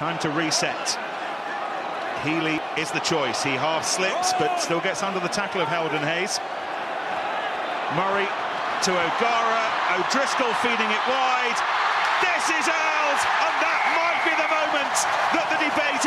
Time to reset. Healy is the choice. He half slips, but still gets under the tackle of Geldenhuys. Murray to O'Gara. O'Driscoll feeding it wide. This is Earls, and that might be the moment that the debate